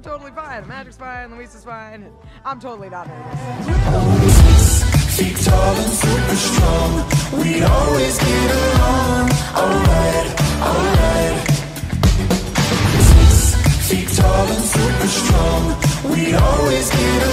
I'm totally fine. Magic's fine. Luisa's fine. I'm totally not nervous. Feet tall and super strong. We always get along. Alright, alright. Feet tall and super strong. We always get along.